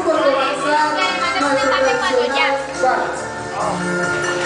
avanzar Que además es nuestro